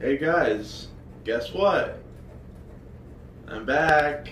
Hey guys, guess what? I'm back.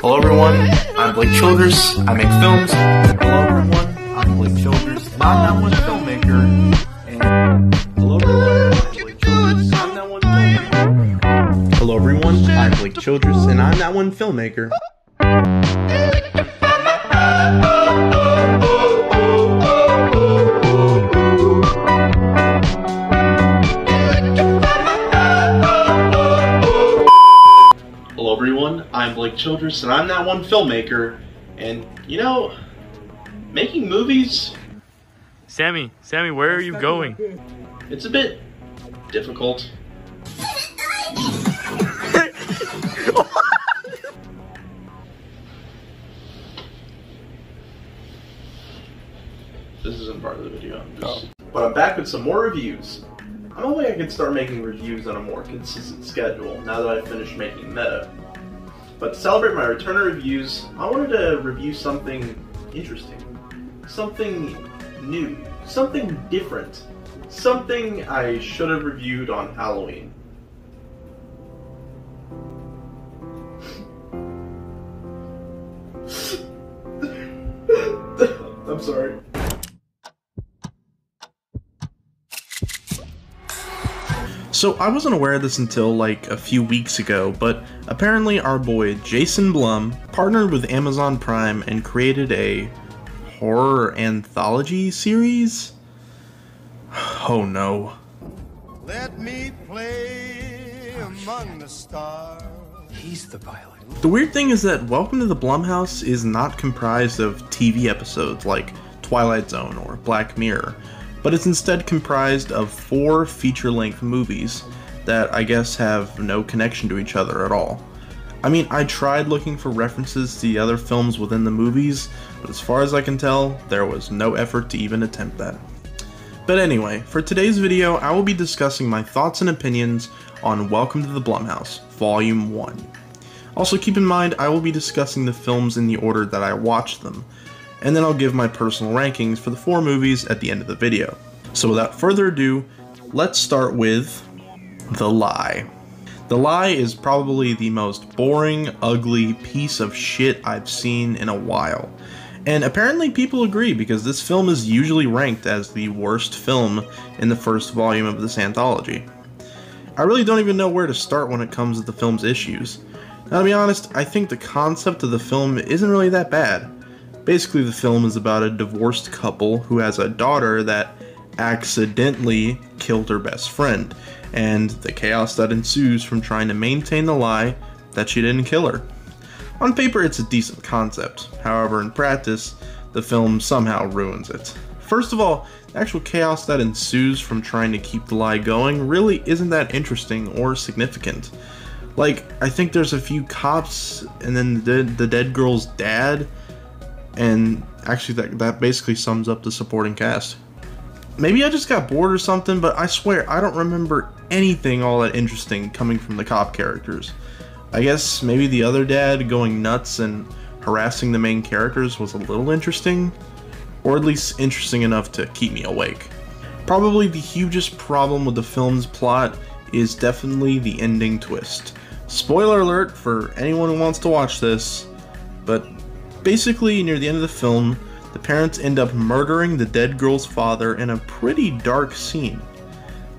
Hello everyone, I'm Blake Childers. I make films. I'm that one filmmaker. And hello everyone, I'm Blake Childers. I'm that one filmmaker. Hello everyone, I'm Blake Childress, and I'm that one filmmaker. Hello everyone, I'm Blake Childress, and I'm that one filmmaker. And you know, making movies, Sammy, Sammy, where are you going? it's a bit difficult. This isn't part of the video. I'm just... Oh. But I'm back with some more reviews. I'm hoping I can start making reviews on a more consistent schedule now that I've finished making Meta. But to celebrate my return of reviews, I wanted to review something interesting. Something new. Something different. Something I should have reviewed on Halloween. I'm sorry. So I wasn't aware of this until like a few weeks ago, but apparently our boy Jason Blum partnered with Amazon Prime and created a horror anthology series. Oh no. Let me play among the stars. He's the pilot. The weird thing is that Welcome to the Blumhouse is not comprised of TV episodes like Twilight Zone or Black Mirror, but it's instead comprised of four feature length movies that I guess have no connection to each other at all. I mean, I tried looking for references to the other films within the movies, but as far as I can tell, there was no effort to even attempt that. But anyway, for today's video, I will be discussing my thoughts and opinions on Welcome to the Blumhouse, Volume 1. Also, keep in mind, I will be discussing the films in the order that I watched them, and then I'll give my personal rankings for the four movies at the end of the video. So, without further ado, let's start with The Lie. The Lie is probably the most boring, ugly piece of shit I've seen in a while. And apparently, people agree because this film is usually ranked as the worst film in the first volume of this anthology. I really don't even know where to start when it comes to the film's issues. Now, to be honest, I think the concept of the film isn't really that bad. Basically, the film is about a divorced couple who has a daughter that accidentally killed her best friend, and the chaos that ensues from trying to maintain the lie that she didn't kill her. On paper, it's a decent concept, however, in practice, the film somehow ruins it. First of all, the actual chaos that ensues from trying to keep the lie going really isn't that interesting or significant. Like, I think there's a few cops, and then the, the dead girl's dad, and actually, that, that basically sums up the supporting cast. Maybe I just got bored or something, but I swear I don't remember anything all that interesting coming from the cop characters. I guess maybe the other dad going nuts and harassing the main characters was a little interesting, or at least interesting enough to keep me awake. Probably the hugest problem with the film's plot is definitely the ending twist. Spoiler alert for anyone who wants to watch this, but basically, near the end of the film, the parents end up murdering the dead girl's father in a pretty dark scene.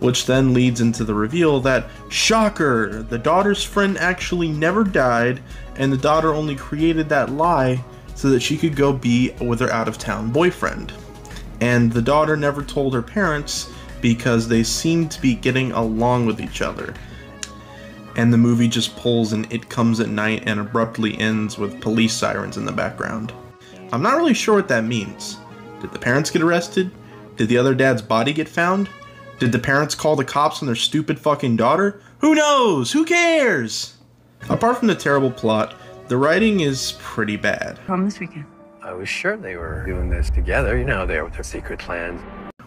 Which then leads into the reveal that, shocker, the daughter's friend actually never died, and the daughter only created that lie so that she could go be with her out of town boyfriend. And the daughter never told her parents because they seemed to be getting along with each other. And the movie just pulls and it comes at night and abruptly ends with police sirens in the background. I'm not really sure what that means. Did the parents get arrested? Did the other dad's body get found? Did the parents call the cops on their stupid fucking daughter? Who knows? Who cares? Apart from the terrible plot, the writing is pretty bad. Home this weekend. I was sure they were doing this together. You know, they were with their secret plans.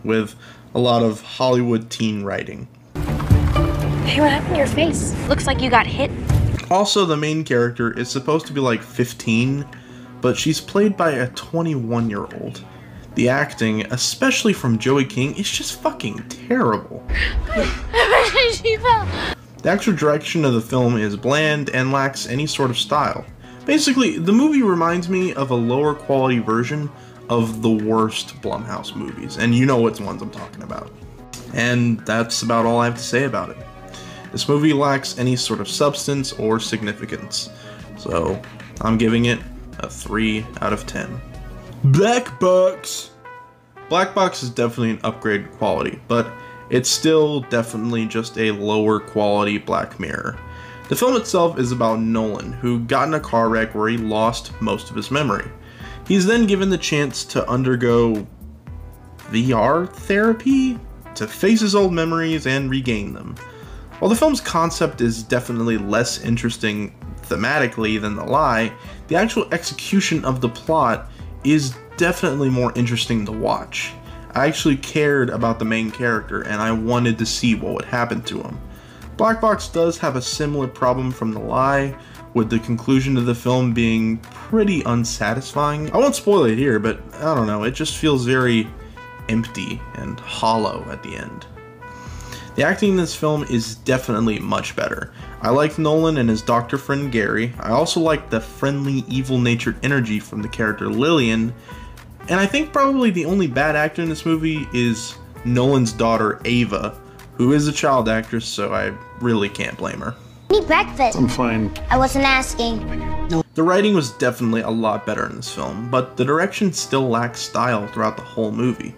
with a lot of Hollywood teen writing. Hey, what happened to your face? Looks like you got hit. Also, the main character is supposed to be like 15, but she's played by a 21 year old. The acting, especially from Joey King, is just fucking terrible. The actual direction of the film is bland and lacks any sort of style. Basically, the movie reminds me of a lower quality version of the worst Blumhouse movies, and you know which ones I'm talking about. And that's about all I have to say about it. This movie lacks any sort of substance or significance, so I'm giving it a 3 out of 10. Black Box! Black Box is definitely an upgrade quality, but it's still definitely just a lower quality Black Mirror. The film itself is about Nolan, who got in a car wreck where he lost most of his memory. He's then given the chance to undergo VR therapy to face his old memories and regain them. While the film's concept is definitely less interesting thematically than The Lie, the actual execution of the plot is definitely more interesting to watch. I actually cared about the main character and I wanted to see what would happen to him. Black Box does have a similar problem from The Lie, with the conclusion of the film being pretty unsatisfying. I won't spoil it here, but I don't know, it just feels very empty and hollow at the end. The acting in this film is definitely much better. I like Nolan and his doctor friend Gary. I also like the friendly, evil natured energy from the character Lillian. And I think probably the only bad actor in this movie is Nolan's daughter Ava, who is a child actress, so I really can't blame her. Need breakfast. I'm fine. I wasn't asking. The writing was definitely a lot better in this film, but the direction still lacks style throughout the whole movie.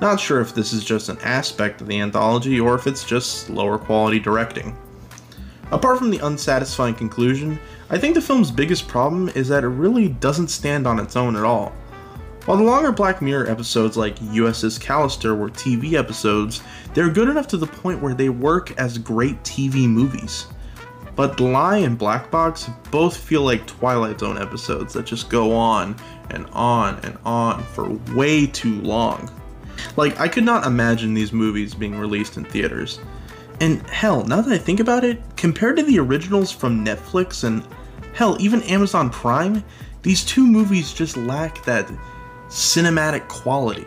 Not sure if this is just an aspect of the anthology or if it's just lower quality directing. Apart from the unsatisfying conclusion, I think the film's biggest problem is that it really doesn't stand on its own at all. While the longer Black Mirror episodes like USS Callister were TV episodes, they're good enough to the point where they work as great TV movies. But Lie and Black Box both feel like Twilight Zone episodes that just go on and on and on for way too long. Like, I could not imagine these movies being released in theaters. And hell, now that I think about it, compared to the originals from Netflix and hell, even Amazon Prime, these two movies just lack that cinematic quality.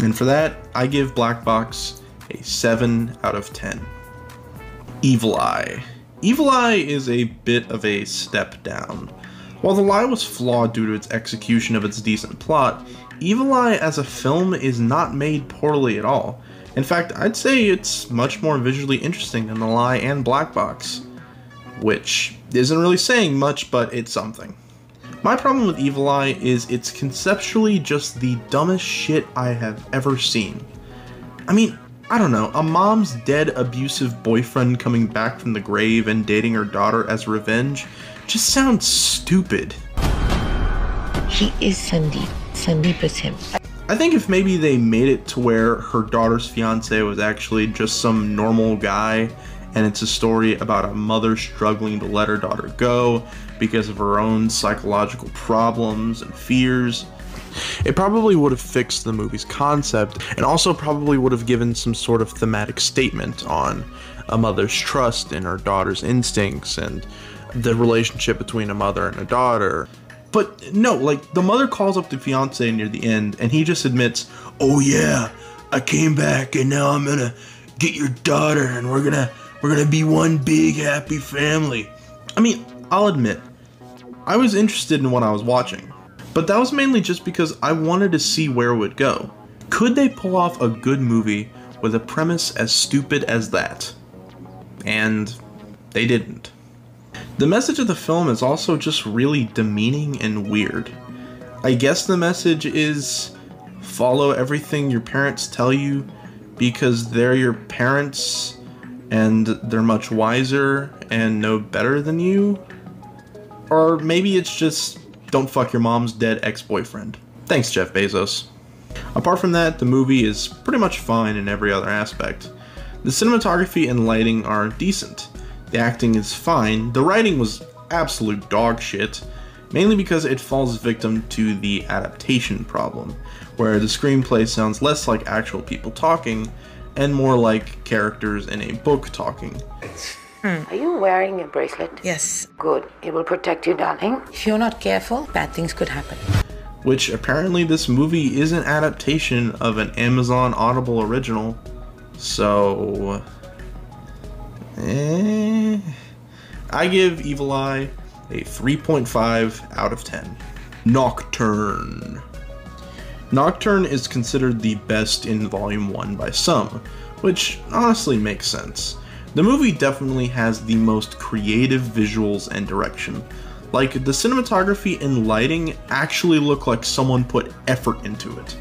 And for that, I give Black Box a 7 out of 10. Evil Eye. Evil Eye is a bit of a step down. While The Lie was flawed due to its execution of its decent plot, Evil Eye as a film is not made poorly at all. In fact, I'd say it's much more visually interesting than The Lie and Black Box, which isn't really saying much, but it's something. My problem with Evil Eye is it's conceptually just the dumbest shit I have ever seen. I mean, I don't know, a mom's dead abusive boyfriend coming back from the grave and dating her daughter as revenge just sounds stupid. He is Sandeep. Sandeep is him. I think if maybe they made it to where her daughter's fiance was actually just some normal guy and it's a story about a mother struggling to let her daughter go because of her own psychological problems and fears. It probably would have fixed the movie's concept and also probably would have given some sort of thematic statement on a mother's trust in her daughter's instincts and the relationship between a mother and a daughter. But no, like the mother calls up the fiance near the end and he just admits, "Oh yeah, I came back and now I'm going to get your daughter and we're going to we're going to be one big happy family." I mean, I'll admit I was interested in what I was watching, but that was mainly just because I wanted to see where it would go. Could they pull off a good movie with a premise as stupid as that? And they didn't. The message of the film is also just really demeaning and weird. I guess the message is follow everything your parents tell you because they're your parents and they're much wiser and know better than you. Or maybe it's just don't fuck your mom's dead ex boyfriend. Thanks, Jeff Bezos. Apart from that, the movie is pretty much fine in every other aspect. The cinematography and lighting are decent. The acting is fine. The writing was absolute dog shit. mainly because it falls victim to the adaptation problem, where the screenplay sounds less like actual people talking and more like characters in a book talking. Hmm. Are you wearing a bracelet? Yes. Good. It will protect you, darling. If you're not careful, bad things could happen. Which apparently this movie is an adaptation of an Amazon Audible original. So. Eh, I give Evil Eye a 3.5 out of 10. Nocturne. Nocturne is considered the best in Volume 1 by some, which honestly makes sense. The movie definitely has the most creative visuals and direction. Like, the cinematography and lighting actually look like someone put effort into it,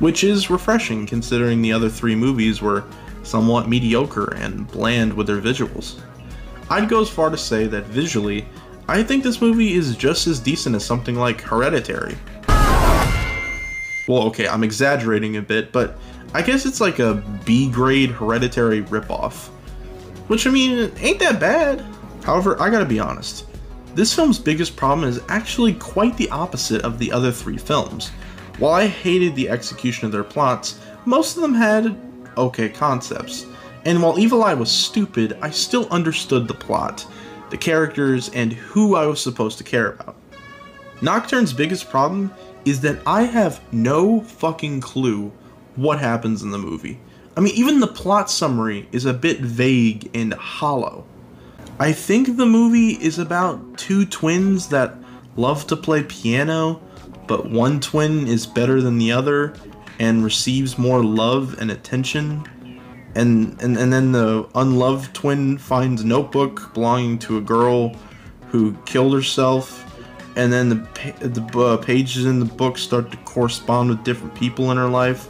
which is refreshing considering the other three movies were somewhat mediocre and bland with their visuals. I'd go as far to say that visually, I think this movie is just as decent as something like Hereditary. Well, okay, I'm exaggerating a bit, but I guess it's like a B grade Hereditary ripoff. Which, I mean, ain't that bad. However, I gotta be honest. This film's biggest problem is actually quite the opposite of the other three films. While I hated the execution of their plots, most of them had okay concepts. And while Evil Eye was stupid, I still understood the plot, the characters, and who I was supposed to care about. Nocturne's biggest problem is that I have no fucking clue what happens in the movie. I mean, even the plot summary is a bit vague and hollow. I think the movie is about two twins that love to play piano, but one twin is better than the other and receives more love and attention. And, and, and then the unloved twin finds a notebook belonging to a girl who killed herself and then the the uh, pages in the book start to correspond with different people in her life,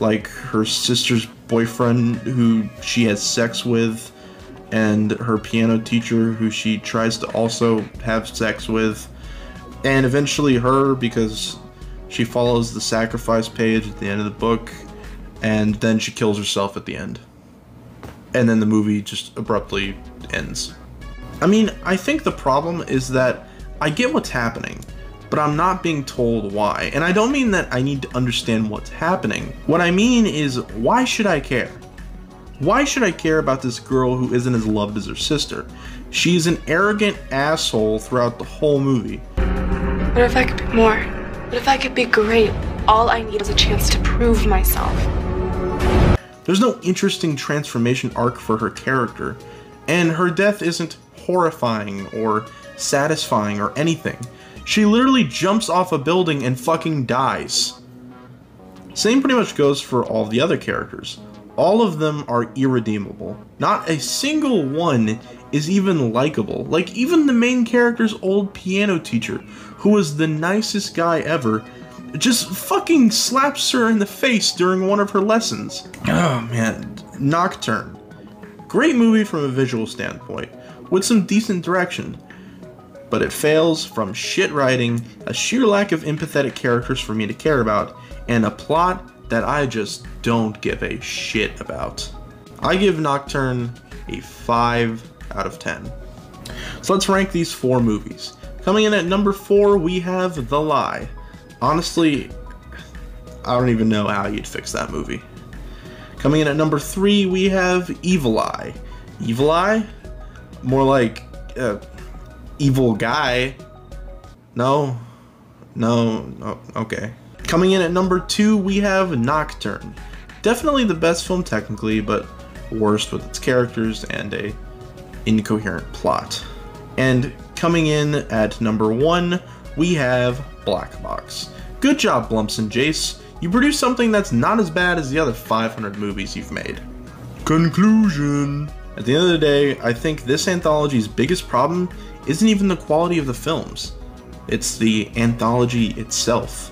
like her sister's boyfriend who she has sex with, and her piano teacher who she tries to also have sex with, and eventually her because she follows the sacrifice page at the end of the book, and then she kills herself at the end. And then the movie just abruptly ends. I mean, I think the problem is that I get what's happening, but I'm not being told why. And I don't mean that I need to understand what's happening. What I mean is, why should I care? Why should I care about this girl who isn't as loved as her sister? She's an arrogant asshole throughout the whole movie. What if I could be more? What if I could be great? All I need is a chance to prove myself. There's no interesting transformation arc for her character, and her death isn't horrifying or satisfying or anything. She literally jumps off a building and fucking dies. Same pretty much goes for all the other characters. All of them are irredeemable. Not a single one is even likable. Like, even the main character's old piano teacher, who was the nicest guy ever, just fucking slaps her in the face during one of her lessons. Oh man, Nocturne. Great movie from a visual standpoint, with some decent direction. But it fails from shit writing, a sheer lack of empathetic characters for me to care about, and a plot that I just don't give a shit about. I give Nocturne a 5 out of 10. So let's rank these four movies. Coming in at number 4, we have The Lie. Honestly, I don't even know how you'd fix that movie. Coming in at number 3, we have Evil Eye. Evil Eye? More like uh, Evil Guy. No. No, no, okay. Coming in at number 2, we have Nocturne. Definitely the best film technically, but worst with its characters and a incoherent plot. And coming in at number 1, we have Black Box. Good job, Blumps and Jace. You produced something that's not as bad as the other 500 movies you've made. Conclusion. At the end of the day, I think this anthology's biggest problem isn't even the quality of the films, it's the anthology itself.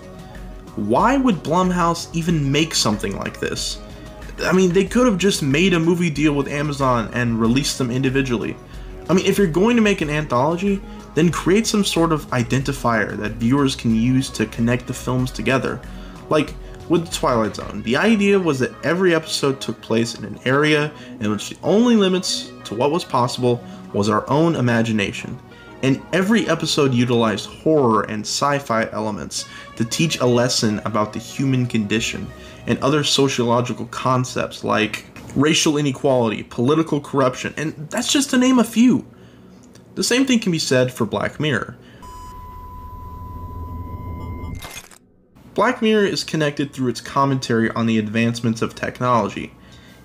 Why would Blumhouse even make something like this? I mean, they could have just made a movie deal with Amazon and released them individually. I mean, if you're going to make an anthology, then create some sort of identifier that viewers can use to connect the films together. Like with The Twilight Zone, the idea was that every episode took place in an area in which the only limits to what was possible was our own imagination. And every episode utilized horror and sci fi elements to teach a lesson about the human condition and other sociological concepts like racial inequality, political corruption, and that's just to name a few. The same thing can be said for Black Mirror. Black Mirror is connected through its commentary on the advancements of technology.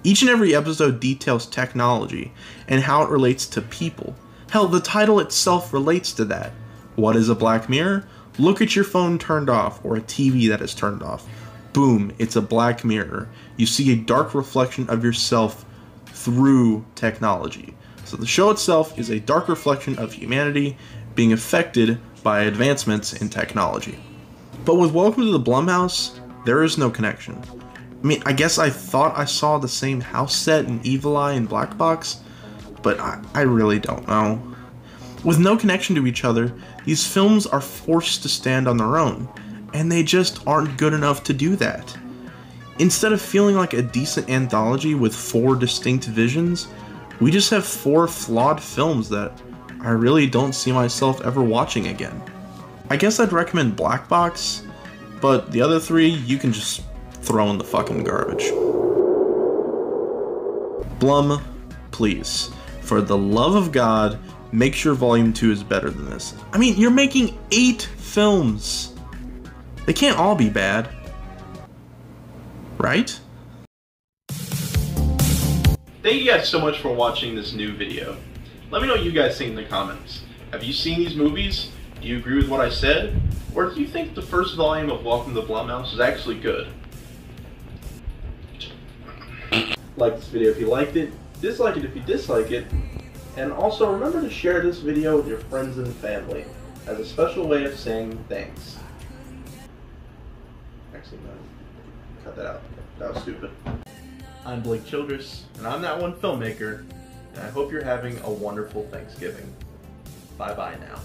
Each and every episode details technology and how it relates to people. Hell, the title itself relates to that. What is a Black Mirror? Look at your phone turned off or a TV that is turned off. Boom, it's a black mirror. You see a dark reflection of yourself through technology. So the show itself is a dark reflection of humanity being affected by advancements in technology. But with Welcome to the Blumhouse, there is no connection. I mean, I guess I thought I saw the same house set in Evil Eye and Black Box, but I, I really don't know. With no connection to each other, these films are forced to stand on their own, and they just aren't good enough to do that. Instead of feeling like a decent anthology with four distinct visions, we just have four flawed films that I really don't see myself ever watching again. I guess I'd recommend Black Box, but the other three you can just throw in the fucking garbage. Blum, please, for the love of God, make sure Volume 2 is better than this. I mean, you're making eight films. They can't all be bad. Right? Thank you guys so much for watching this new video. Let me know what you guys think in the comments. Have you seen these movies? Do you agree with what I said? Or do you think the first volume of Welcome to Blumhouse is actually good? Like this video if you liked it, dislike it if you dislike it, and also remember to share this video with your friends and family as a special way of saying thanks. Actually, no. Cut that out. That was stupid. I'm Blake Childress, and I'm that one filmmaker, and I hope you're having a wonderful Thanksgiving. Bye bye now.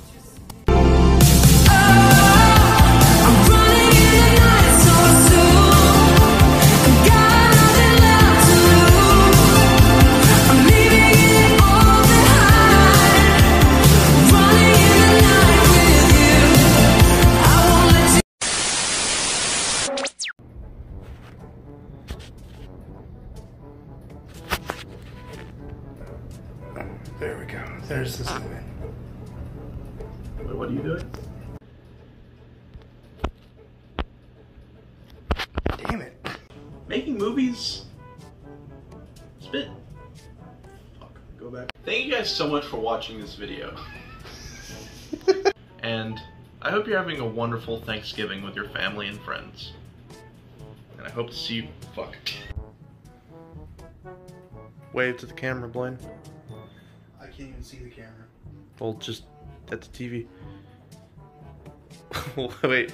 Making movies? Spit. Fuck, go back. Thank you guys so much for watching this video. and I hope you're having a wonderful Thanksgiving with your family and friends. And I hope to see you. Fuck. Wave to the camera, Blaine. I can't even see the camera. Well, just at the TV. Wait.